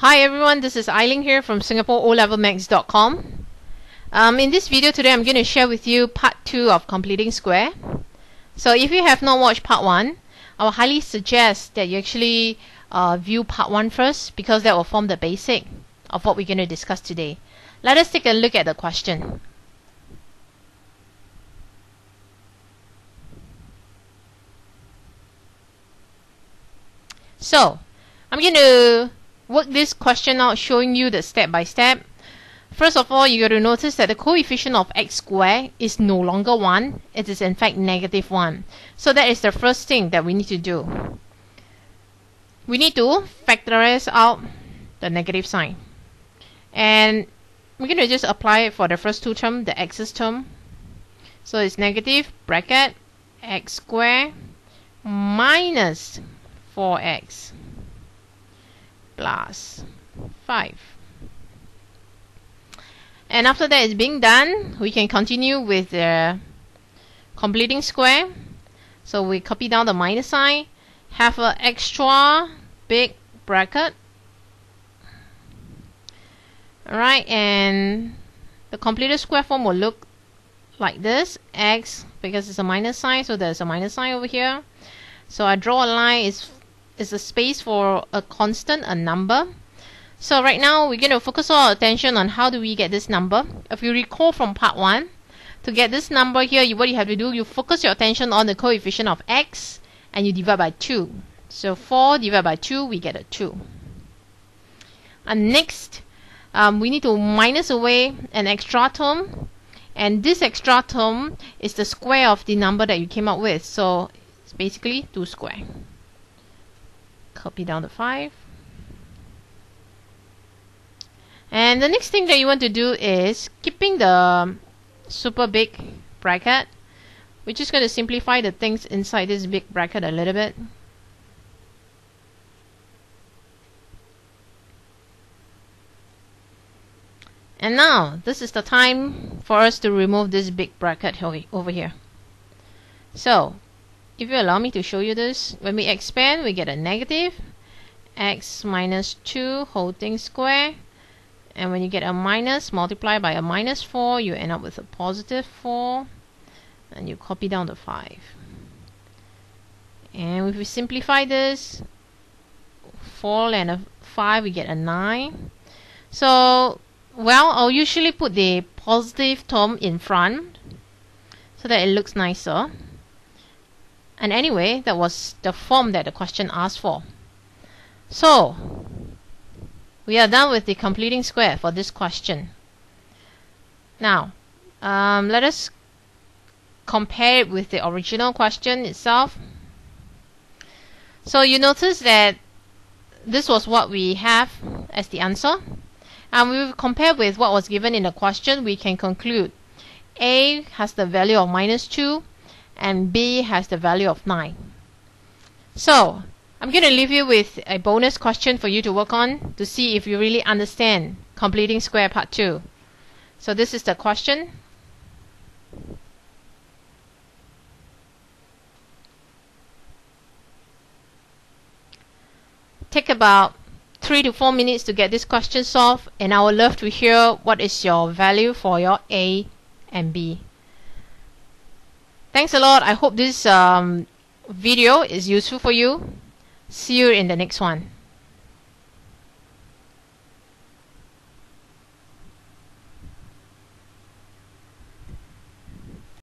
Hi everyone, this is Ai Ling here from SingaporeOLevelMaths.com. Um, in this video today, I'm going to share with you part 2 of completing square. So if you have not watched part 1, I would highly suggest that you actually uh, view part 1 first because that will form the basic of what we're going to discuss today. Let us take a look at the question. So, I'm going to work this question out showing you the step by step. First of all, you got to notice that the coefficient of x squared is no longer 1. It is in fact negative 1. So that is the first thing that we need to do. We need to factorize out the negative sign. And we're going to just apply it for the first two terms, the x's term. So it's negative bracket x squared minus 4x plus 5. And after that is being done, we can continue with the completing square. So we copy down the minus sign, have an extra big bracket. Alright, and the completed square form will look like this. X, because it's a minus sign, so there's a minus sign over here. So I draw a line, is is a space for a constant, a number. So right now we're going to focus our attention on how do we get this number. If you recall from part 1, to get this number here, you, what you have to do, you focus your attention on the coefficient of x and you divide by 2. So 4 divided by 2, we get a 2. And next, um, we need to minus away an extra term. And this extra term is the square of the number that you came up with. So it's basically 2 square copy down the 5 and the next thing that you want to do is keeping the um, super big bracket. We're just going to simplify the things inside this big bracket a little bit. And now this is the time for us to remove this big bracket over here. So if you allow me to show you this, when we expand, we get a negative x minus 2 whole thing square. And when you get a minus, multiply by a minus 4, you end up with a positive 4. And you copy down the 5. And if we simplify this, 4 and a 5, we get a 9. So, well, I'll usually put the positive term in front so that it looks nicer. And anyway, that was the form that the question asked for. So, we are done with the completing square for this question. Now, um, let us compare it with the original question itself. So you notice that this was what we have as the answer. And we compare with what was given in the question, we can conclude A has the value of minus 2 and B has the value of 9. So, I'm going to leave you with a bonus question for you to work on to see if you really understand completing square part 2. So this is the question. Take about 3 to 4 minutes to get this question solved and I would love to hear what is your value for your A and B. Thanks a lot. I hope this um, video is useful for you. See you in the next one.